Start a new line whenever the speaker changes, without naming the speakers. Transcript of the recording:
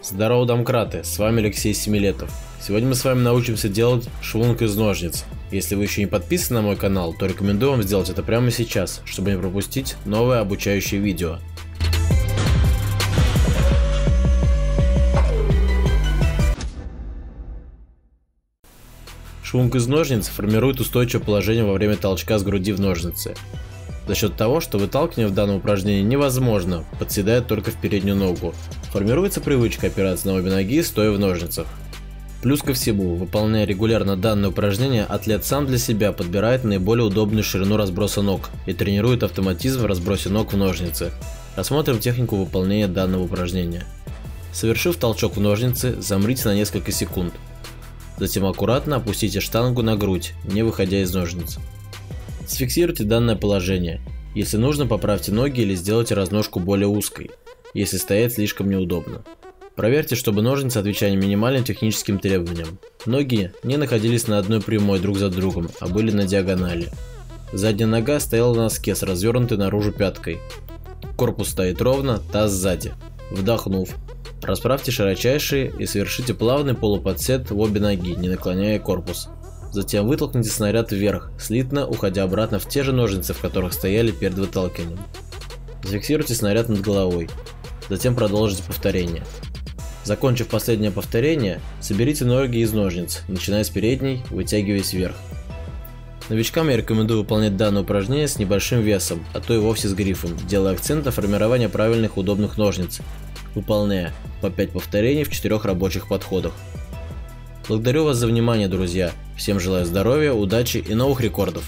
Здорово, домкраты, с вами Алексей Семилетов. Сегодня мы с вами научимся делать швунг из ножниц. Если вы еще не подписаны на мой канал, то рекомендую вам сделать это прямо сейчас, чтобы не пропустить новое обучающее видео. Швунг из ножниц формирует устойчивое положение во время толчка с груди в ножницы. За счет того, что выталкивание в данном упражнении невозможно, подседает только в переднюю ногу. Формируется привычка опираться на обе ноги, стоя в ножницах. Плюс ко всему, выполняя регулярно данное упражнение, атлет сам для себя подбирает наиболее удобную ширину разброса ног и тренирует автоматизм в разбросе ног в ножницы. Рассмотрим технику выполнения данного упражнения. Совершив толчок в ножницы, замрите на несколько секунд. Затем аккуратно опустите штангу на грудь, не выходя из ножниц. Сфиксируйте данное положение. Если нужно, поправьте ноги или сделайте разножку более узкой, если стоять слишком неудобно. Проверьте, чтобы ножницы отвечали минимальным техническим требованиям. Ноги не находились на одной прямой друг за другом, а были на диагонали. Задняя нога стояла на носке с развернутой наружу пяткой. Корпус стоит ровно, таз сзади. Вдохнув, расправьте широчайшие и совершите плавный полуподсет в обе ноги, не наклоняя корпус. Затем вытолкните снаряд вверх, слитно уходя обратно в те же ножницы, в которых стояли перед выталкиванием. Зафиксируйте снаряд над головой. Затем продолжите повторение. Закончив последнее повторение, соберите ноги из ножниц, начиная с передней, вытягиваясь вверх. Новичкам я рекомендую выполнять данное упражнение с небольшим весом, а то и вовсе с грифом, делая акцент на формирование правильных удобных ножниц, выполняя по 5 повторений в 4 рабочих подходах. Благодарю вас за внимание, друзья. Всем желаю здоровья, удачи и новых рекордов.